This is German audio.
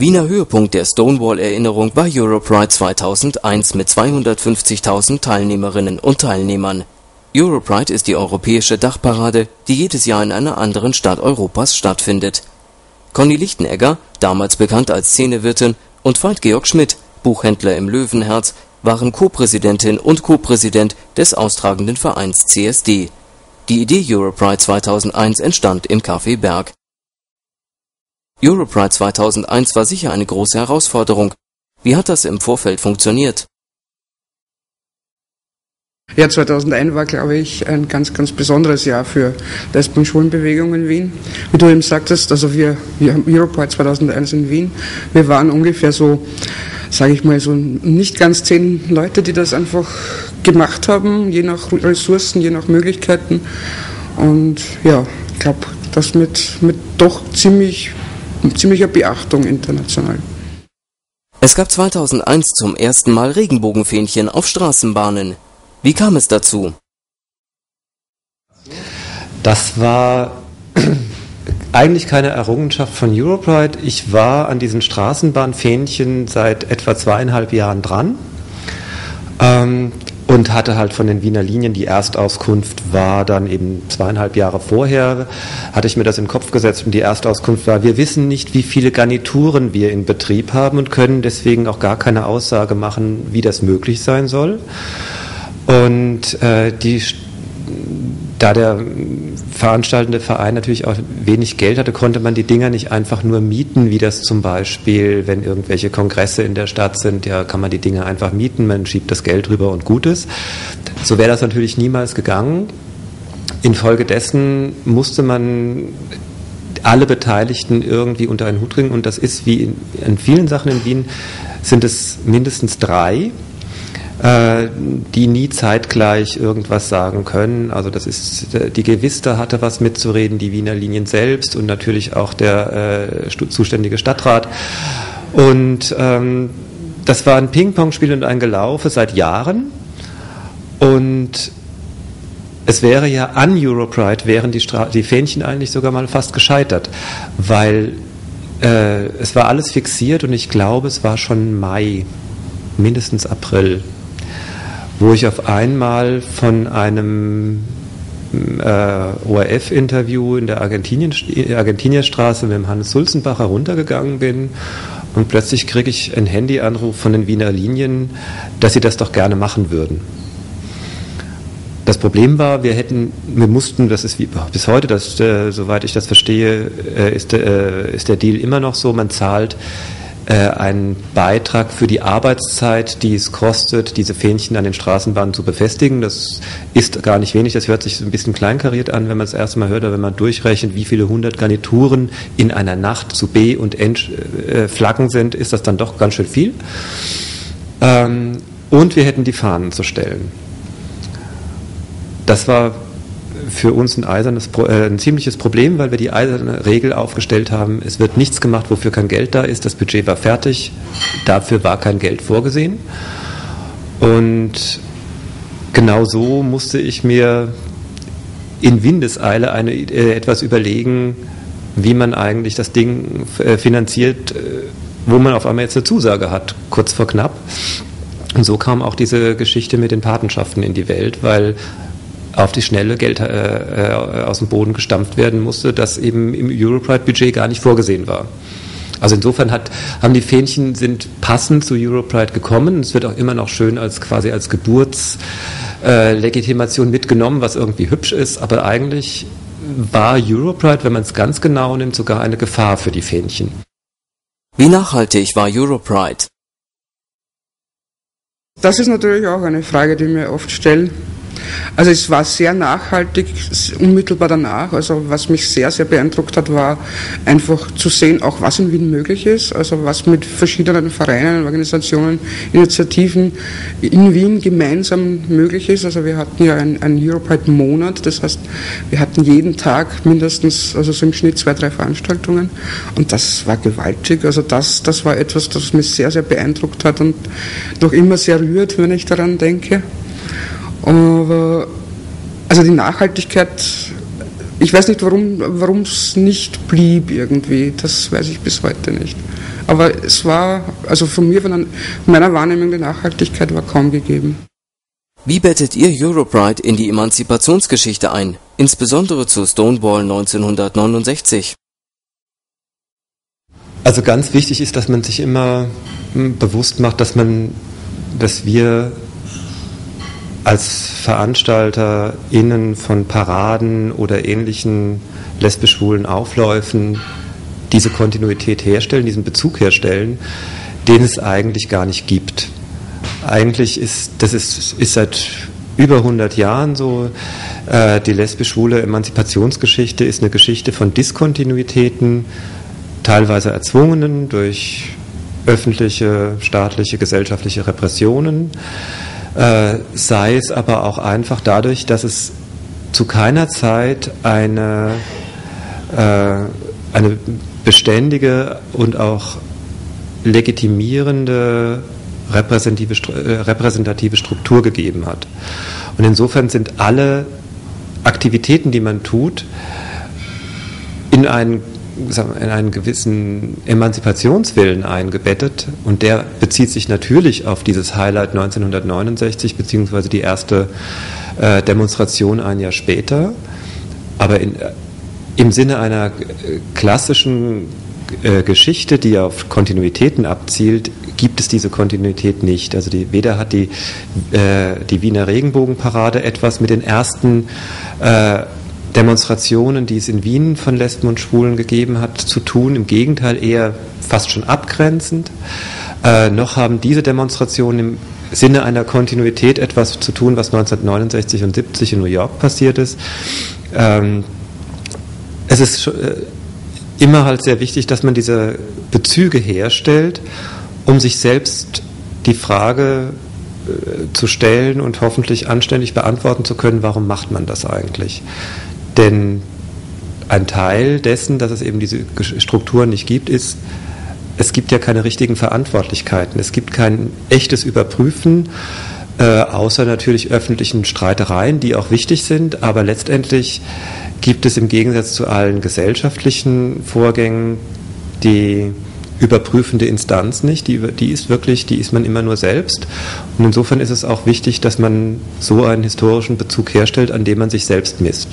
Wiener Höhepunkt der Stonewall-Erinnerung war Europride 2001 mit 250.000 Teilnehmerinnen und Teilnehmern. Europride ist die europäische Dachparade, die jedes Jahr in einer anderen Stadt Europas stattfindet. Conny Lichtenegger, damals bekannt als Szenewirtin, und Veit-Georg Schmidt, Buchhändler im Löwenherz, waren Co-Präsidentin und Co-Präsident des austragenden Vereins CSD. Die Idee Europride 2001 entstand im Café Berg Europride 2001 war sicher eine große Herausforderung. Wie hat das im Vorfeld funktioniert? Ja, 2001 war, glaube ich, ein ganz, ganz besonderes Jahr für Lesben- und Schwulenbewegung in Wien. Wie du eben sagtest, also wir, wir haben Europride 2001 in Wien. Wir waren ungefähr so, sage ich mal, so nicht ganz zehn Leute, die das einfach gemacht haben, je nach Ressourcen, je nach Möglichkeiten. Und ja, ich glaube, das mit, mit doch ziemlich ziemlicher Beachtung international. Es gab 2001 zum ersten Mal Regenbogenfähnchen auf Straßenbahnen. Wie kam es dazu? Das war eigentlich keine Errungenschaft von Europride. Ich war an diesen Straßenbahnfähnchen seit etwa zweieinhalb Jahren dran. Ähm, und hatte halt von den Wiener Linien die Erstauskunft war dann eben zweieinhalb Jahre vorher, hatte ich mir das im Kopf gesetzt und die Erstauskunft war, wir wissen nicht, wie viele Garnituren wir in Betrieb haben und können deswegen auch gar keine Aussage machen, wie das möglich sein soll. Und äh, die da der veranstaltende Verein natürlich auch wenig Geld hatte, konnte man die Dinger nicht einfach nur mieten, wie das zum Beispiel, wenn irgendwelche Kongresse in der Stadt sind, ja, kann man die Dinge einfach mieten, man schiebt das Geld rüber und gut ist. So wäre das natürlich niemals gegangen. Infolgedessen musste man alle Beteiligten irgendwie unter einen Hut bringen und das ist wie in, in vielen Sachen in Wien sind es mindestens drei die nie zeitgleich irgendwas sagen können. Also das ist die Gewista hatte was mitzureden, die Wiener Linien selbst und natürlich auch der äh, zuständige Stadtrat. Und ähm, das war ein Ping-Pong-Spiel und ein Gelaufe seit Jahren. Und es wäre ja an Europride wären die, Stra die Fähnchen eigentlich sogar mal fast gescheitert, weil äh, es war alles fixiert und ich glaube, es war schon Mai, mindestens April wo ich auf einmal von einem äh, ORF-Interview in der Argentinierstraße mit dem Hannes Sulzenbacher runtergegangen bin und plötzlich kriege ich einen Handyanruf von den Wiener Linien, dass sie das doch gerne machen würden. Das Problem war, wir hätten, wir mussten, das ist wie, bis heute, das, äh, soweit ich das verstehe, äh, ist, äh, ist der Deal immer noch so, man zahlt äh, einen Beitrag für die Arbeitszeit, die es kostet, diese Fähnchen an den Straßenbahnen zu befestigen. Das ist gar nicht wenig, das hört sich ein bisschen kleinkariert an, wenn man es erste Mal hört, aber wenn man durchrechnet, wie viele hundert Garnituren in einer Nacht zu B- und N-Flaggen äh, sind, ist das dann doch ganz schön viel. Ähm, und wir hätten die Fahnen zu stellen. Das war für uns ein, eisernes, äh, ein ziemliches Problem, weil wir die eiserne Regel aufgestellt haben, es wird nichts gemacht, wofür kein Geld da ist. Das Budget war fertig, dafür war kein Geld vorgesehen. Und genau so musste ich mir in Windeseile eine, äh, etwas überlegen, wie man eigentlich das Ding äh, finanziert, äh, wo man auf einmal jetzt eine Zusage hat, kurz vor knapp. Und so kam auch diese Geschichte mit den Patenschaften in die Welt, weil auf die Schnelle Geld äh, äh, aus dem Boden gestampft werden musste, das eben im Europride-Budget gar nicht vorgesehen war. Also insofern hat, haben die Fähnchen sind passend zu Europride gekommen. Es wird auch immer noch schön als quasi als Geburtslegitimation äh, mitgenommen, was irgendwie hübsch ist. Aber eigentlich war Europride, wenn man es ganz genau nimmt, sogar eine Gefahr für die Fähnchen. Wie nachhaltig war Europride? Das ist natürlich auch eine Frage, die mir oft stellen. Also es war sehr nachhaltig, unmittelbar danach. Also was mich sehr, sehr beeindruckt hat, war einfach zu sehen, auch was in Wien möglich ist. Also was mit verschiedenen Vereinen, Organisationen, Initiativen in Wien gemeinsam möglich ist. Also wir hatten ja einen, einen Europride-Monat, das heißt, wir hatten jeden Tag mindestens, also so im Schnitt zwei, drei Veranstaltungen. Und das war gewaltig. Also das, das war etwas, das mich sehr, sehr beeindruckt hat und noch immer sehr rührt, wenn ich daran denke. Aber also die Nachhaltigkeit, ich weiß nicht, warum es nicht blieb irgendwie. Das weiß ich bis heute nicht. Aber es war, also von mir, von meiner Wahrnehmung der Nachhaltigkeit war kaum gegeben. Wie bettet ihr Europride in die Emanzipationsgeschichte ein, insbesondere zu Stonewall 1969? Also ganz wichtig ist, dass man sich immer hm, bewusst macht, dass man, dass wir als VeranstalterInnen von Paraden oder ähnlichen lesbisch-schwulen Aufläufen diese Kontinuität herstellen, diesen Bezug herstellen, den es eigentlich gar nicht gibt. Eigentlich ist, das ist, ist seit über 100 Jahren so, äh, die lesbisch-schwule Emanzipationsgeschichte ist eine Geschichte von Diskontinuitäten, teilweise erzwungenen durch öffentliche, staatliche, gesellschaftliche Repressionen, sei es aber auch einfach dadurch, dass es zu keiner Zeit eine, äh, eine beständige und auch legitimierende repräsentative, äh, repräsentative Struktur gegeben hat. Und insofern sind alle Aktivitäten, die man tut, in einen, in einen gewissen Emanzipationswillen eingebettet und der bezieht sich natürlich auf dieses Highlight 1969 beziehungsweise die erste äh, Demonstration ein Jahr später, aber in, im Sinne einer äh, klassischen äh, Geschichte, die auf Kontinuitäten abzielt, gibt es diese Kontinuität nicht. Also die, weder hat die, äh, die Wiener Regenbogenparade etwas mit den ersten äh, Demonstrationen, die es in Wien von Lesben und Schwulen gegeben hat, zu tun. Im Gegenteil eher fast schon abgrenzend. Äh, noch haben diese Demonstrationen im Sinne einer Kontinuität etwas zu tun, was 1969 und 70 in New York passiert ist. Ähm, es ist äh, immer halt sehr wichtig, dass man diese Bezüge herstellt, um sich selbst die Frage äh, zu stellen und hoffentlich anständig beantworten zu können, warum macht man das eigentlich? Denn ein Teil dessen, dass es eben diese Strukturen nicht gibt, ist, es gibt ja keine richtigen Verantwortlichkeiten. Es gibt kein echtes Überprüfen, äh, außer natürlich öffentlichen Streitereien, die auch wichtig sind, aber letztendlich gibt es im Gegensatz zu allen gesellschaftlichen Vorgängen die überprüfende Instanz nicht, die, die ist wirklich, die ist man immer nur selbst. Und insofern ist es auch wichtig, dass man so einen historischen Bezug herstellt, an dem man sich selbst misst.